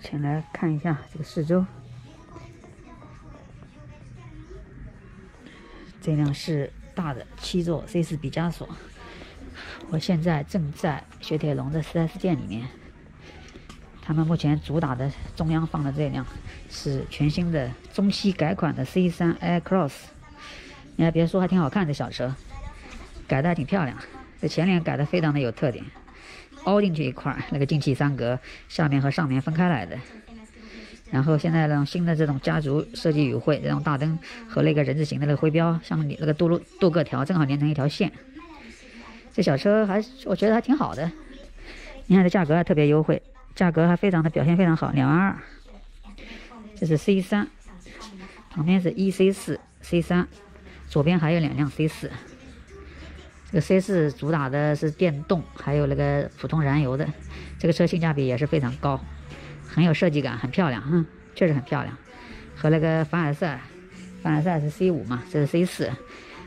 先来看一下这个四周，这辆是大的七座 C4 毕加索。我现在正在雪铁龙的 4S 店里面，他们目前主打的中央放的这辆是全新的中期改款的 C3 Air Cross。你还别说，还挺好看的小车，改的还挺漂亮，这前脸改的非常的有特点。凹进去一块，那个进气三格下面和上面分开来的。然后现在呢新的这种家族设计语汇，这种大灯和那个人字形的那个徽标，像你那个镀镀镀铬条，正好连成一条线。这小车还我觉得还挺好的。你看这价格还特别优惠，价格还非常的表现非常好，两万二。这是 C 三，旁边是 E C 四 C 三，左边还有两辆 C 四。这个 C 四主打的是电动，还有那个普通燃油的。这个车性价比也是非常高，很有设计感，很漂亮，嗯，确实很漂亮。和那个凡尔赛，凡尔赛是 C 五嘛，这是 C 四。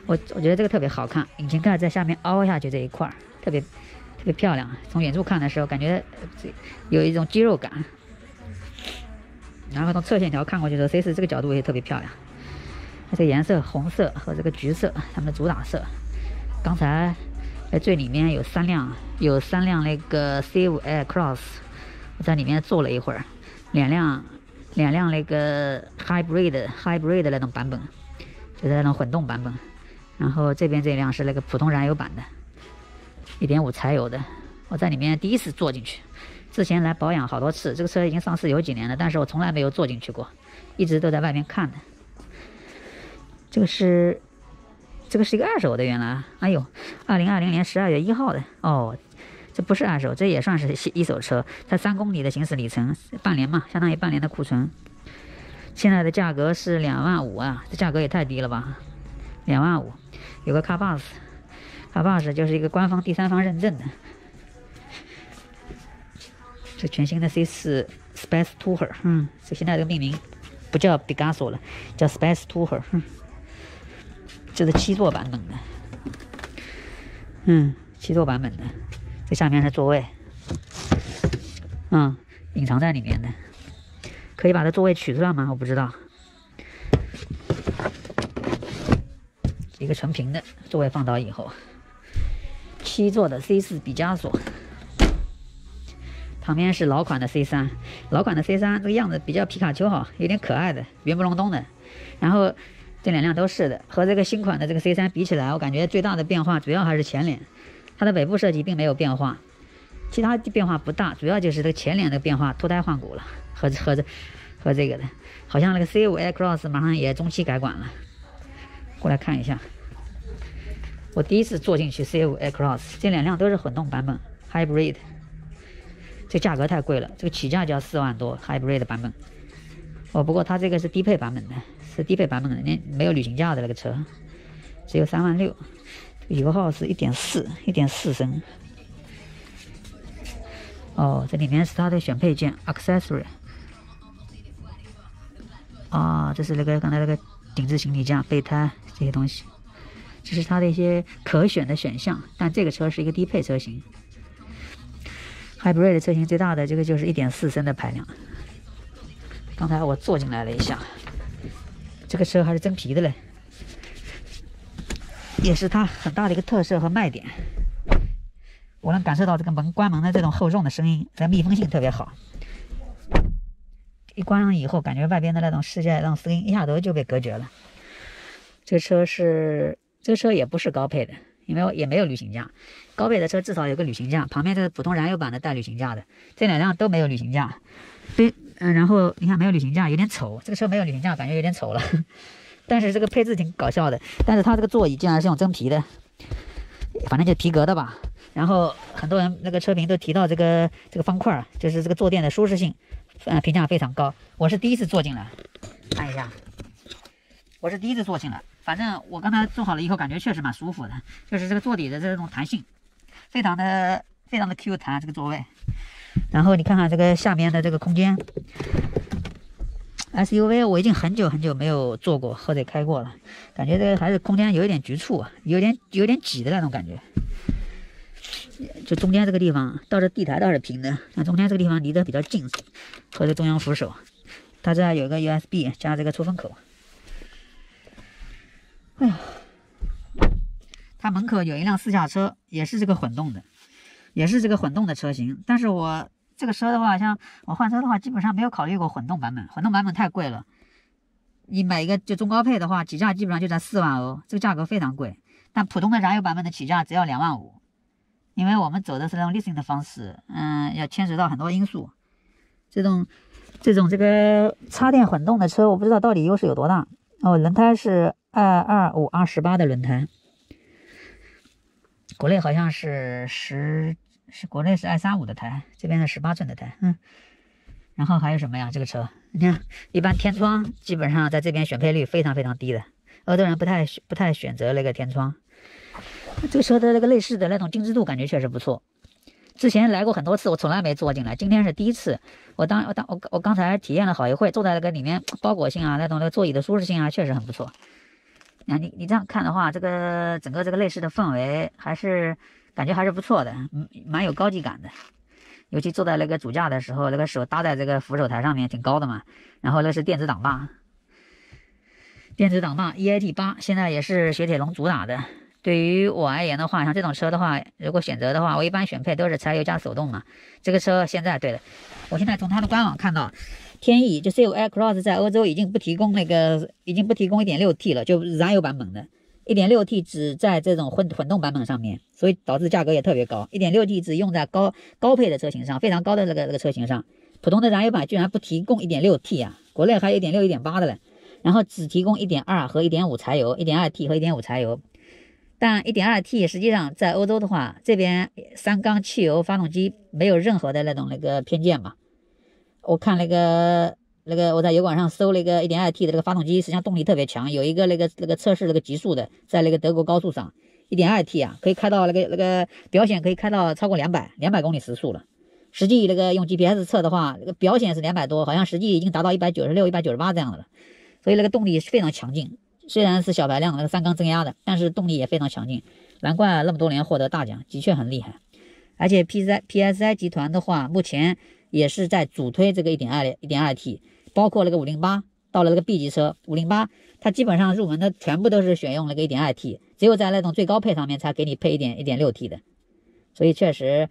我我觉得这个特别好看，引擎盖在下面凹下去这一块儿，特别特别漂亮。从远处看的时候，感觉有一种肌肉感。然后从侧线条看过去的时候，C 四这个角度也特别漂亮。它这颜色红色和这个橘色，它们的主打色。刚才在最里面有三辆，有三辆那个 C5 Air Cross，我在里面坐了一会儿，两辆两辆那个 Hybrid Hybrid 那种版本，就是那种混动版本。然后这边这辆是那个普通燃油版的，1.5柴油的。我在里面第一次坐进去，之前来保养好多次，这个车已经上市有几年了，但是我从来没有坐进去过，一直都在外面看的。这个是。这个是一个二手的，原来，哎呦，二零二零年十二月一号的。哦，这不是二手，这也算是一手车，才三公里的行驶里程，半年嘛，相当于半年的库存。现在的价格是两万五啊，这价格也太低了吧，两万五，有个 Carbus，Carbus 就是一个官方第三方认证的，这全新的 C 四 Space Tour，嗯，这现在这个命名不叫 b i g a s o 了，叫 Space Tourer，嗯。这是七座版本的，嗯，七座版本的，这下面是座位，嗯，隐藏在里面的，可以把这座位取出来吗？我不知道，一个纯平的座位放倒以后，七座的 C 四比加索，旁边是老款的 C 三，老款的 C 三这个样子比较皮卡丘哈，有点可爱的，圆不隆咚的，然后。这两辆都是的，和这个新款的这个 C3 比起来，我感觉最大的变化主要还是前脸，它的尾部设计并没有变化，其他变化不大，主要就是这个前脸的变化脱胎换骨了，和和这和这个的，好像那个 C5 Air Cross 马上也中期改款了，过来看一下，我第一次坐进去 C5 Air Cross，这两辆都是混动版本 Hybrid，这价格太贵了，这个起价就要四万多 Hybrid 版本，哦，不过它这个是低配版本的。是低配版本的，那没有旅行价的那个车，只有三万六，油耗是一点四，一点四升。哦，这里面是它的选配件，accessory。啊，这是那个刚才那个顶置行李架、备胎这些东西，这是它的一些可选的选项。但这个车是一个低配车型，hybrid 车型最大的这个就是一点四升的排量。刚才我坐进来了一下。这个车还是真皮的嘞，也是它很大的一个特色和卖点。我能感受到这个门关门的这种厚重的声音，这密封性特别好。一关上以后，感觉外边的那种世界那种声音一下子就被隔绝了。这车是这车也不是高配的，因为也没有旅行架。高配的车至少有个旅行架，旁边这是普通燃油版的带旅行架的，这两辆都没有旅行架。嗯，然后你看没有旅行架，有点丑。这个车没有旅行架，感觉有点丑了。但是这个配置挺搞笑的。但是它这个座椅竟然是用真皮的，反正就皮革的吧。然后很多人那个车评都提到这个这个方块，就是这个坐垫的舒适性，呃，评价非常高。我是第一次坐进来，看一下，我是第一次坐进来。反正我刚才坐好了以后，感觉确实蛮舒服的，就是这个座底的这种弹性，非常的非常的 Q 弹这个座位。然后你看看这个下面的这个空间，SUV 我已经很久很久没有坐过或者开过了，感觉这个还是空间有一点局促啊，有点有点挤的那种感觉。就中间这个地方，到这地台倒是平的，但中间这个地方离得比较近，和这中央扶手，它这有个 USB 加这个出风口。哎呀，它门口有一辆私家车，也是这个混动的。也是这个混动的车型，但是我这个车的话，像我换车的话，基本上没有考虑过混动版本，混动版本太贵了。你买一个就中高配的话，起价基本上就在四万欧，这个价格非常贵。但普通的燃油版本的起价只要两万五，因为我们走的是那种 leasing 的方式，嗯，要牵扯到很多因素。这种这种这个插电混动的车，我不知道到底优势有多大。哦，轮胎是二二五二十八的轮胎。国内好像是十，是国内是二三五的胎，这边是十八寸的胎，嗯，然后还有什么呀？这个车，你看，一般天窗基本上在这边选配率非常非常低的，欧洲人不太不太选择那个天窗。这个车的那个内饰的那种精致度感觉确实不错。之前来过很多次，我从来没坐进来，今天是第一次。我当我当我我刚才体验了好一会，坐在那个里面，包裹性啊，那种那个座椅的舒适性啊，确实很不错。啊你你这样看的话，这个整个这个内饰的氛围还是感觉还是不错的，嗯，蛮有高级感的。尤其坐在那个主驾的时候，那个手搭在这个扶手台上面挺高的嘛。然后那是电子挡把，电子挡把 EAT 八，现在也是雪铁龙主打的。对于我而言的话，像这种车的话，如果选择的话，我一般选配都是柴油加手动嘛。这个车现在对的，我现在从它的官网看到。天翼就 c o Air Cross 在欧洲已经不提供那个，已经不提供 1.6T 了，就燃油版本的 1.6T 只在这种混混动版本上面，所以导致价格也特别高。1.6T 只用在高高配的车型上，非常高的那个那个车型上，普通的燃油版居然不提供 1.6T 啊，国内还有1.6、1.8的嘞，然后只提供1.2和1.5柴油，1.2T 和1.5柴油，但 1.2T 实际上在欧洲的话，这边三缸汽油发动机没有任何的那种那个偏见嘛。我看那个那个，我在油管上搜了一个 1.2T 的这个发动机，实际上动力特别强。有一个那个那个测试那个极速的，在那个德国高速上，1.2T 啊，可以开到那个那个表显可以开到超过两百两百公里时速了。实际那个用 GPS 测的话，那个表显是两百多，好像实际已经达到一百九十六、一百九十八这样的了。所以那个动力非常强劲。虽然是小排量那个三缸增压的，但是动力也非常强劲。难怪那么多年获得大奖，的确很厉害。而且 P S P S I 集团的话，目前。也是在主推这个一点二一点二 T，包括那个五零八到了那个 B 级车五零八，它基本上入门的全部都是选用那个一点二 T，只有在那种最高配上面才给你配一点一点六 T 的，所以确实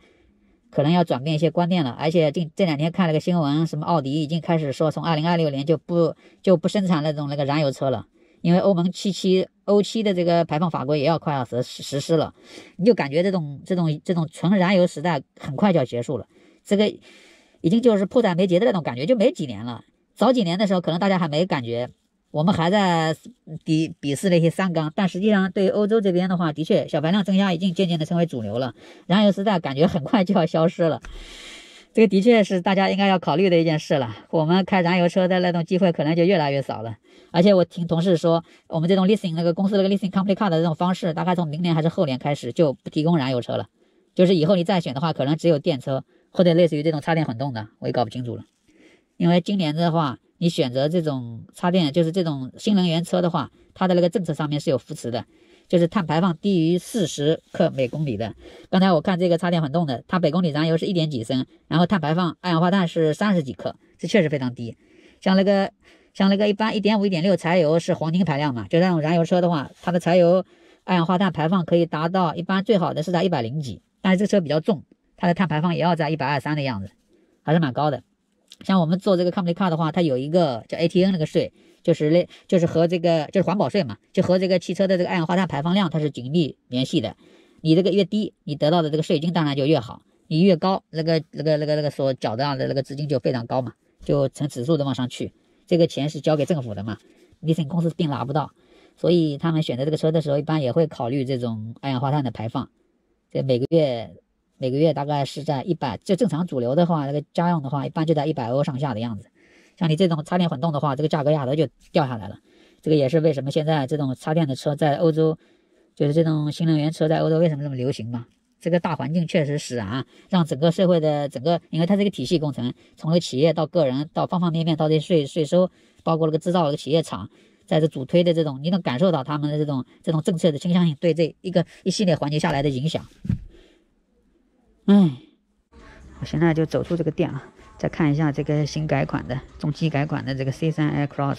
可能要转变一些观念了。而且近这两天看了个新闻，什么奥迪已经开始说从二零二六年就不就不生产那种那个燃油车了，因为欧盟七七欧七的这个排放法规也要快要实实施了，你就感觉这种这种这种纯燃油时代很快就要结束了，这个。已经就是迫在眉睫的那种感觉，就没几年了。早几年的时候，可能大家还没感觉，我们还在鄙鄙视那些三缸，但实际上对欧洲这边的话，的确小排量增压已经渐渐的成为主流了。燃油时代感觉很快就要消失了，这个的确是大家应该要考虑的一件事了。我们开燃油车的那种机会可能就越来越少了。而且我听同事说，我们这种 leasing 那个公司那个 leasing company car 的这种方式，大概从明年还是后年开始就不提供燃油车了，就是以后你再选的话，可能只有电车。或者类似于这种插电混动的，我也搞不清楚了。因为今年的话，你选择这种插电，就是这种新能源车的话，它的那个政策上面是有扶持的，就是碳排放低于四十克每公里的。刚才我看这个插电混动的，它每公里燃油是一点几升，然后碳排放二氧化碳是三十几克，这确实非常低。像那个像那个一般一点五、一点六柴油是黄金排量嘛，就那种燃油车的话，它的柴油二氧化碳排放可以达到一般最好的是在一百零几，但是这车比较重。它的碳排放也要在一百二三的样子，还是蛮高的。像我们做这个 company car 的话，它有一个叫 ATN 那个税，就是那，就是和这个就是环保税嘛，就和这个汽车的这个二氧化碳排放量它是紧密联系的。你这个越低，你得到的这个税金当然就越好；你越高，那个那个那个那个所缴的的那个资金就非常高嘛。就呈指数的往上去。这个钱是交给政府的嘛你省公司并拿不到，所以他们选择这个车的时候，一般也会考虑这种二氧化碳的排放。这每个月每个月大概是在一百，就正常主流的话，那个家用的话，一般就在一百欧上下的样子。像你这种插电混动的话，这个价格压头就掉下来了。这个也是为什么现在这种插电的车在欧洲，就是这种新能源车在欧洲为什么这么流行嘛？这个大环境确实使然，让整个社会的整个，因为它是一个体系工程，从个企业到个人到方方面面，到这税税收，包括那个制造那个企业厂，在这主推的这种，你能感受到他们的这种这种政策的倾向性对这一个一系列环节下来的影响。哎，我现在就走出这个店啊，再看一下这个新改款的中期改款的这个 C3 Aircross，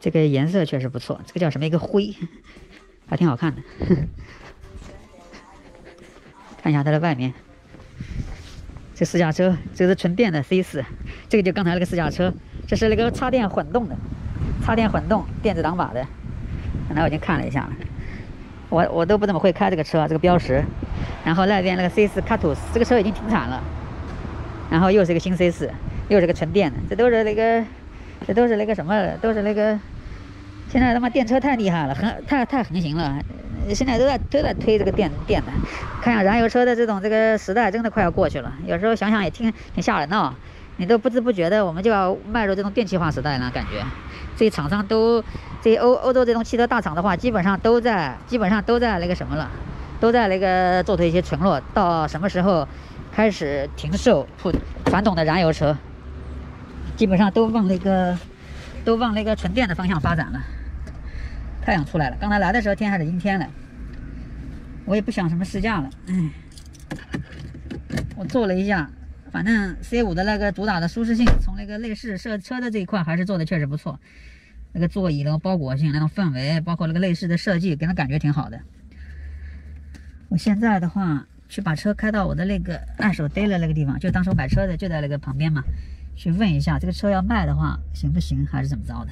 这个颜色确实不错，这个叫什么一个灰，还挺好看的。看一下它的外面，这试驾车，这是纯电的 C 四，这个就刚才那个试驾车，这是那个插电混动的，插电混动电子挡把的。刚才我已经看了一下了，我我都不怎么会开这个车，这个标识。然后那边那个 C 四 Catus，这个车已经停产了。然后又是一个新 C 四，又是个纯电的，这都是那个，这都是那个什么，都是那个。现在他妈电车太厉害了，很太太横行了。现在都在都在推这个电电的，看下燃油车的这种这个时代真的快要过去了。有时候想想也挺挺吓人的，你都不知不觉的我们就要迈入这种电气化时代了。感觉这些厂商都，这些欧欧洲这种汽车大厂的话，基本上都在基本上都在那个什么了，都在那个做出一些承诺，到什么时候开始停售普传统的燃油车，基本上都往那个都往那个纯电的方向发展了。太阳出来了，刚才来的时候天还是阴天的，我也不想什么试驾了，哎，我坐了一下，反正 C5 的那个主打的舒适性，从那个内饰设车的这一块还是做的确实不错，那个座椅那种包裹性，那种氛围，包括那个内饰的设计，给人感觉挺好的。我现在的话，去把车开到我的那个二手 dealer 那个地方，就当时我买车的就在那个旁边嘛，去问一下这个车要卖的话行不行，还是怎么着的。